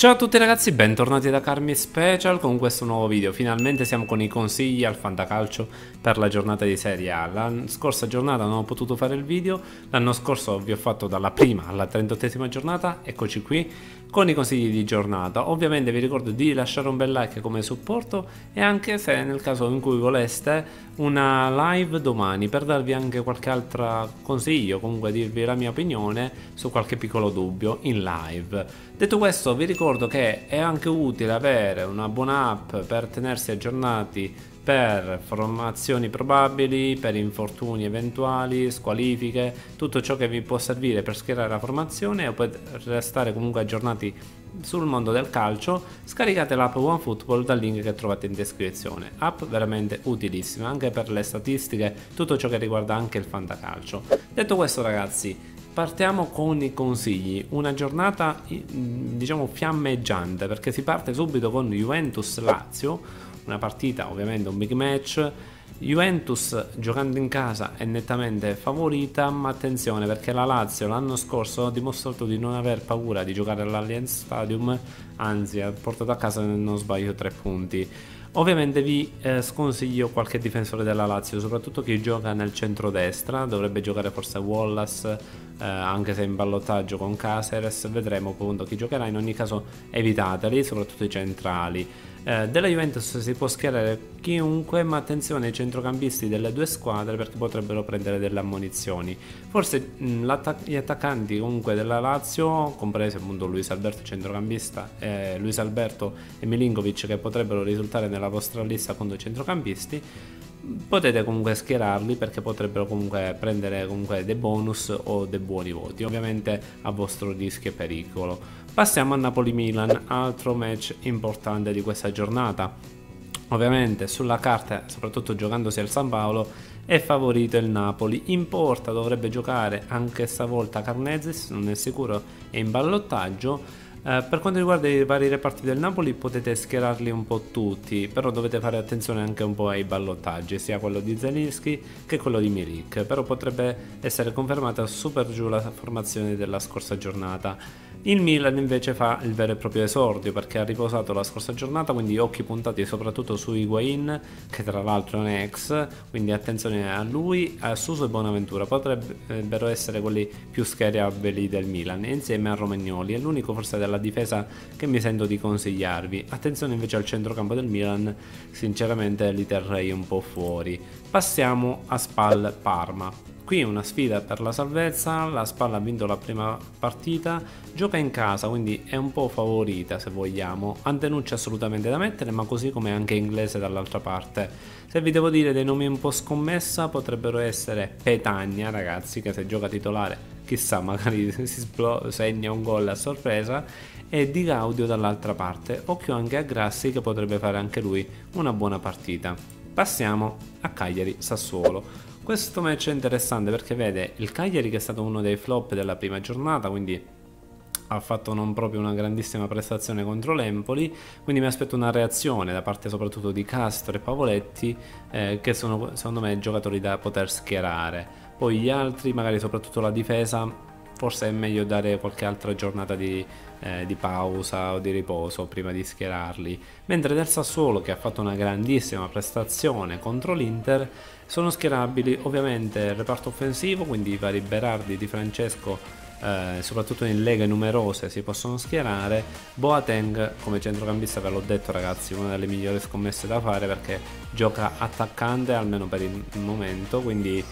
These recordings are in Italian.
Ciao a tutti ragazzi, bentornati da Carmi Special con questo nuovo video. Finalmente siamo con i consigli al Fantacalcio per la giornata di Serie A. La scorsa giornata non ho potuto fare il video, l'anno scorso vi ho fatto dalla prima alla 38esima giornata, eccoci qui con i consigli di giornata. Ovviamente vi ricordo di lasciare un bel like come supporto e anche se nel caso in cui voleste una live domani per darvi anche qualche altro consiglio, comunque dirvi la mia opinione su qualche piccolo dubbio in live. Detto questo vi ricordo che è anche utile avere una buona app per tenersi aggiornati per formazioni probabili, per infortuni eventuali, squalifiche, tutto ciò che vi può servire per schierare la formazione o per restare comunque aggiornati sul mondo del calcio, scaricate l'app OneFootball dal link che trovate in descrizione. App veramente utilissima anche per le statistiche, tutto ciò che riguarda anche il fantacalcio. Detto questo ragazzi, Partiamo con i consigli, una giornata diciamo fiammeggiante perché si parte subito con Juventus Lazio, una partita ovviamente un big match. Juventus giocando in casa è nettamente favorita, ma attenzione perché la Lazio l'anno scorso ha dimostrato di non aver paura di giocare all'Allianz Stadium, anzi ha portato a casa, se non sbaglio, tre punti. Ovviamente vi eh, sconsiglio qualche difensore della Lazio, soprattutto chi gioca nel centro-destra, dovrebbe giocare forse Wallace, eh, anche se in ballottaggio con Caceres, vedremo appunto chi giocherà, in ogni caso evitateli, soprattutto i centrali. Eh, della Juventus si può schierare chiunque, ma attenzione ai centrocampisti delle due squadre perché potrebbero prendere delle ammonizioni. Forse mh, gli attaccanti comunque della Lazio, compresi appunto Luis Alberto centrocampista, eh, Luis Alberto e Milinkovic che potrebbero risultare nella vostra lista con due centrocampisti, potete comunque schierarli perché potrebbero comunque prendere comunque dei bonus o dei buoni voti, ovviamente a vostro rischio e pericolo. Passiamo a Napoli-Milan, altro match importante di questa giornata. Ovviamente sulla carta, soprattutto giocandosi al San Paolo, è favorito il Napoli. In porta dovrebbe giocare anche stavolta Carnezis, non è sicuro, è in ballottaggio eh, per quanto riguarda i vari reparti del Napoli potete schierarli un po' tutti, però dovete fare attenzione anche un po' ai ballottaggi, sia quello di Zelinski che quello di Milik, però potrebbe essere confermata super giù la formazione della scorsa giornata. Il Milan invece fa il vero e proprio esordio perché ha riposato la scorsa giornata, quindi occhi puntati soprattutto su Higuain, che tra l'altro è un ex, quindi attenzione a lui, a Suso e Bonaventura, potrebbero essere quelli più schierabili del Milan, insieme a Romagnoli, è l'unico forse della difesa che mi sento di consigliarvi. Attenzione invece al centrocampo del Milan, sinceramente li terrei un po' fuori. Passiamo a Spal Parma. Qui una sfida per la salvezza, la Spalla ha vinto la prima partita, gioca in casa quindi è un po' favorita se vogliamo, Antenucci assolutamente da mettere ma così come anche inglese dall'altra parte. Se vi devo dire dei nomi un po' scommessa potrebbero essere Petagna ragazzi che se gioca titolare chissà magari si segna un gol a sorpresa e Di Gaudio dall'altra parte, occhio anche a Grassi che potrebbe fare anche lui una buona partita. Passiamo a Cagliari Sassuolo. Questo match è interessante perché vede il Cagliari che è stato uno dei flop della prima giornata, quindi ha fatto non proprio una grandissima prestazione contro l'Empoli, quindi mi aspetto una reazione da parte soprattutto di Castro e Pavoletti, eh, che sono secondo me giocatori da poter schierare. Poi gli altri, magari soprattutto la difesa, forse è meglio dare qualche altra giornata di, eh, di, pausa o di riposo prima di schierarli. Mentre del Sassuolo, che ha fatto una grandissima prestazione contro l'Inter, sono schierabili ovviamente il reparto offensivo, quindi i vari Berardi di Francesco eh, soprattutto in leghe numerose si possono schierare. Boateng come centrocampista ve l'ho detto ragazzi una delle migliori scommesse da fare perché gioca attaccante almeno per il momento quindi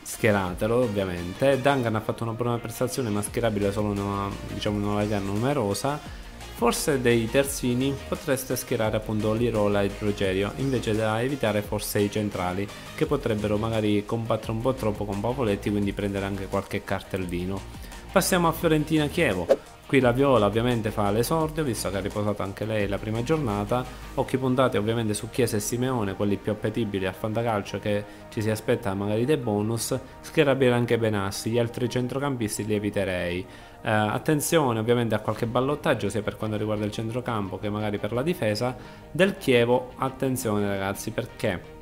schieratelo ovviamente. Duncan ha fatto una buona prestazione ma schierabile solo in una, diciamo, in una lega numerosa forse dei terzini potreste schierare appunto Lirola e Rogerio invece da evitare forse i centrali che potrebbero magari combattere un po' troppo con Pavoletti quindi prendere anche qualche cartellino. Passiamo a Fiorentina Chievo Qui la Viola ovviamente fa l'esordio, visto che ha riposato anche lei la prima giornata. Occhi puntati ovviamente su Chiesa e Simeone, quelli più appetibili a fantacalcio che ci si aspetta magari dei bonus. Schierabile anche Benassi, gli altri centrocampisti li eviterei. Eh, attenzione ovviamente a qualche ballottaggio sia per quanto riguarda il centrocampo che magari per la difesa. Del Chievo, attenzione ragazzi perché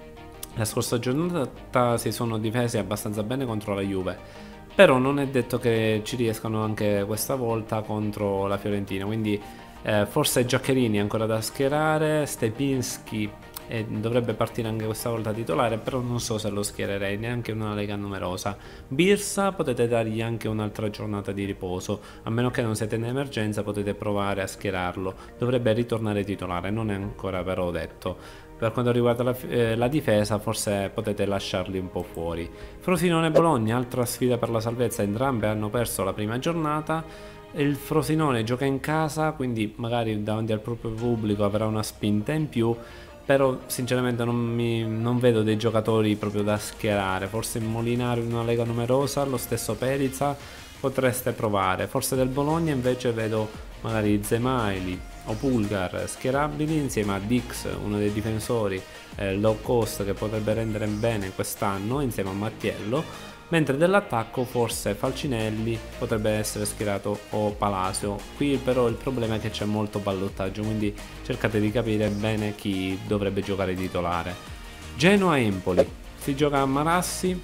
la scorsa giornata si sono difesi abbastanza bene contro la Juve però non è detto che ci riescano anche questa volta contro la Fiorentina, quindi eh, forse Giaccherini ancora da schierare, Stepinski e dovrebbe partire anche questa volta titolare però non so se lo schiererei neanche in una lega numerosa. Birsa potete dargli anche un'altra giornata di riposo a meno che non siete in emergenza potete provare a schierarlo. Dovrebbe ritornare titolare non è ancora però detto per quanto riguarda la, eh, la, difesa forse potete lasciarli un po' fuori. Frosinone Bologna altra sfida per la salvezza. Entrambe hanno perso la prima giornata. Il Frosinone gioca in casa quindi magari davanti al proprio pubblico avrà una spinta in più però sinceramente non, mi, non, vedo dei giocatori proprio da schierare. Forse Molinari in una lega numerosa lo stesso Periza potreste provare. Forse del Bologna invece vedo magari Zemaili o Pulgar schierabili insieme a Dix uno dei difensori eh, low cost che potrebbe rendere bene quest'anno insieme a Mattiello mentre dell'attacco forse Falcinelli potrebbe essere schierato o Palasio qui però il problema è che c'è molto ballottaggio quindi cercate di capire bene chi dovrebbe giocare titolare. Genoa-Empoli si gioca a Marassi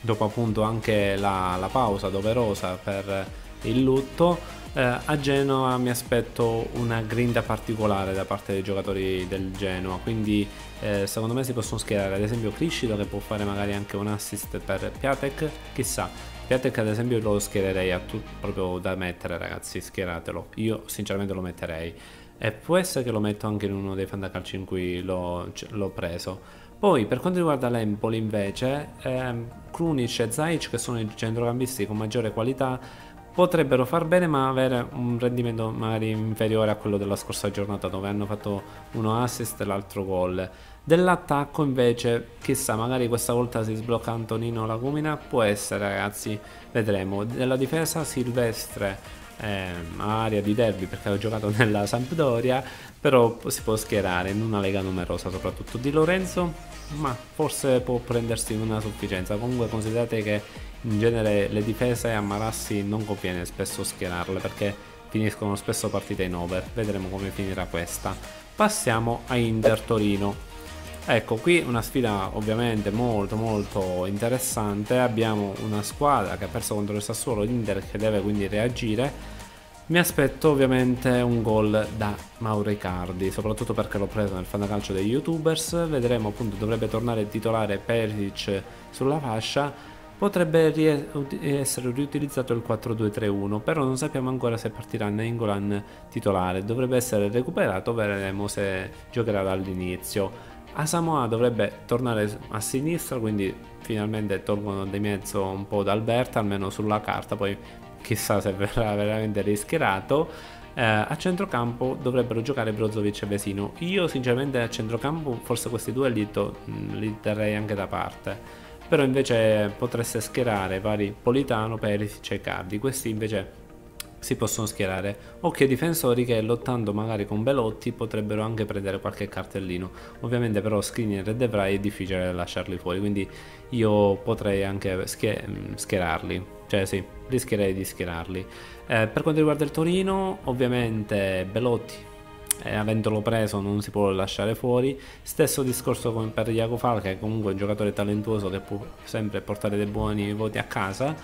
dopo appunto anche la, la pausa doverosa per il lutto eh, a Genoa mi aspetto una grinta particolare da parte dei giocatori del Genoa, quindi eh, secondo me si possono schierare ad esempio Criscito che può fare magari anche un assist per Piatek, chissà. Piatek ad esempio lo schiererei a tu, proprio da mettere ragazzi, schieratelo. Io sinceramente lo metterei. E può essere che lo metto anche in uno dei fantacalci in cui l'ho, preso. Poi per quanto riguarda l'Empoli invece, ehm, Krunic e Zaic che sono i centrocampisti con maggiore qualità potrebbero far bene ma avere un rendimento magari inferiore a quello della scorsa giornata dove hanno fatto uno assist e l'altro gol. Dell'attacco invece chissà magari questa volta si sblocca Antonino Lagumina. Può essere ragazzi vedremo. Della difesa Silvestre eh, area di derby perché ho giocato nella Sampdoria però si può schierare in una lega numerosa soprattutto di Lorenzo ma forse può prendersi una sufficienza. Comunque considerate che in genere le difese a Marassi non conviene spesso schierarle perché finiscono spesso partite in over. Vedremo come finirà questa. Passiamo a Inter Torino. Ecco qui una sfida ovviamente molto molto interessante. Abbiamo una squadra che ha perso contro il Sassuolo l'Inter che deve quindi reagire. Mi aspetto ovviamente un gol da Mauro Icardi, soprattutto perché l'ho preso nel fantacalcio dei youtubers, vedremo appunto dovrebbe tornare titolare Perisic sulla fascia Potrebbe essere riutilizzato il 4-2-3-1, però non sappiamo ancora se partirà Nengolan titolare. Dovrebbe essere recuperato, vedremo se giocherà dall'inizio. Asamoah dovrebbe tornare a sinistra, quindi finalmente tolgono di mezzo un po' d'Alberta, almeno sulla carta, poi chissà se verrà veramente rischierato. Eh, a centrocampo dovrebbero giocare Brozovic e Vesino. Io sinceramente a centrocampo forse questi due li, li terrei anche da parte però invece potreste schierare vari Politano, Perisic e Cardi, questi invece si possono schierare. Ai difensori che lottando magari con Belotti potrebbero anche prendere qualche cartellino. Ovviamente però Skriniar e De Vrij è difficile lasciarli fuori, quindi io potrei anche schierarli. Cioè sì, rischierei di schierarli. Eh, per quanto riguarda il Torino, ovviamente Belotti eh, avendolo preso non si può lasciare fuori. Stesso discorso come per Iago Falca, che è comunque un giocatore talentuoso che può sempre portare dei buoni voti a casa.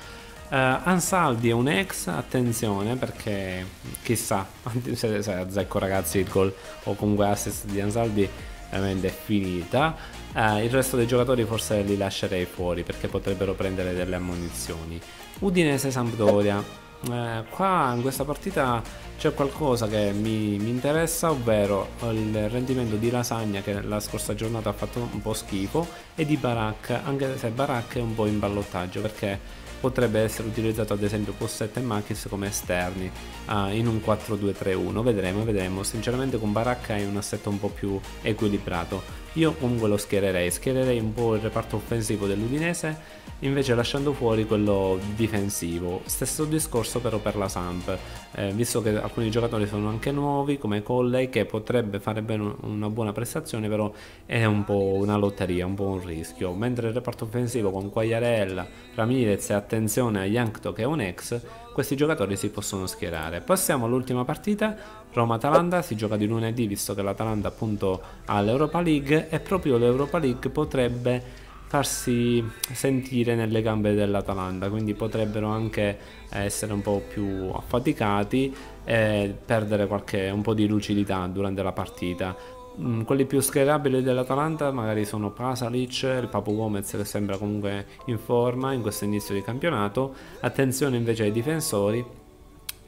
Uh, Ansaldi è un ex, attenzione perché chissà se, se azzecco ragazzi il gol o comunque assist di Ansaldi veramente è finita. Uh, il resto dei giocatori forse li lascerei fuori perché potrebbero prendere delle ammonizioni. Udinese Sampdoria eh, qua in questa partita c'è qualcosa che mi, mi, interessa, ovvero il rendimento di Lasagna che la scorsa giornata ha fatto un po' schifo e di Barak, anche se Barak è un po' in ballottaggio perché potrebbe essere utilizzato ad esempio Posset e Makis come esterni uh, in un 4-2-3-1, vedremo, vedremo, sinceramente con Baracca è un assetto un po' più equilibrato, io comunque lo schiererei, schiererei un po' il reparto offensivo dell'Udinese invece lasciando fuori quello difensivo. Stesso discorso però per la Samp, eh, visto che alcuni giocatori sono anche nuovi come Colley che potrebbe fare bene una buona prestazione però è un po' una lotteria, un po' un rischio, mentre il reparto offensivo con Quagliarella, Ramirez e attenzione a Yankto che è un ex, questi giocatori si possono schierare. Passiamo all'ultima partita, Roma-Atalanta, si gioca di lunedì visto che l'Atalanta appunto ha l'Europa League e proprio l'Europa League potrebbe farsi sentire nelle gambe dell'Atalanta, quindi potrebbero anche essere un po' più affaticati e perdere qualche, un po' di lucidità durante la partita. Mm, quelli più schierabili dell'Atalanta magari sono Pasalic, il Papu Gomez che sembra comunque in forma in questo inizio di campionato. Attenzione invece ai difensori,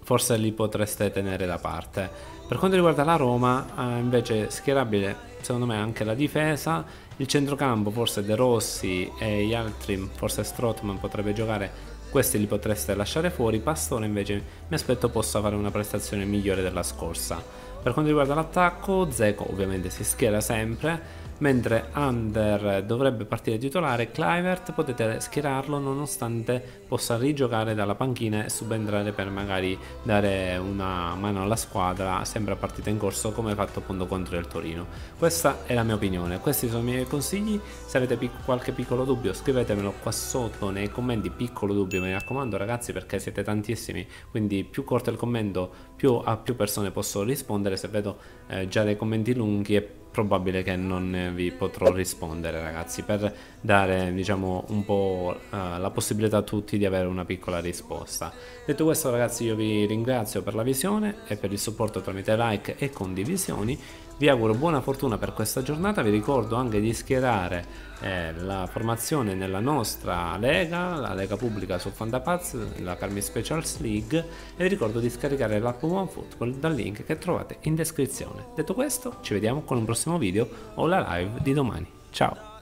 forse li potreste tenere da parte. Per quanto riguarda la Roma, eh, invece schierabile secondo me anche la difesa, il centrocampo forse De Rossi e gli altri, forse Strottman potrebbe giocare, questi li potreste lasciare fuori, Pastore invece mi aspetto possa fare una prestazione migliore della scorsa. Per quanto riguarda l'attacco, Zeco ovviamente si schiera sempre, mentre Under dovrebbe partire titolare, Clivert potete schierarlo nonostante possa rigiocare dalla panchina e subentrare per magari dare una mano alla squadra sempre a partita in corso come fatto appunto contro il Torino. Questa è la mia opinione, questi sono i miei consigli, se avete pic qualche piccolo dubbio scrivetemelo qua sotto nei commenti, piccolo dubbio mi raccomando ragazzi perché siete tantissimi, quindi più corto il commento più a più persone posso rispondere, se vedo eh, già dei commenti lunghi e probabile che non vi potrò rispondere ragazzi per dare diciamo un po' uh, la possibilità a tutti di avere una piccola risposta. Detto questo ragazzi io vi ringrazio per la visione e per il supporto tramite like e condivisioni vi auguro buona fortuna per questa giornata, vi ricordo anche di schierare eh, la formazione nella nostra lega, la lega pubblica su Fantapaz, la Carmi Specials League e vi ricordo di scaricare l'app OneFootball dal link che trovate in descrizione. Detto questo, ci vediamo con un prossimo video o la live di domani. Ciao!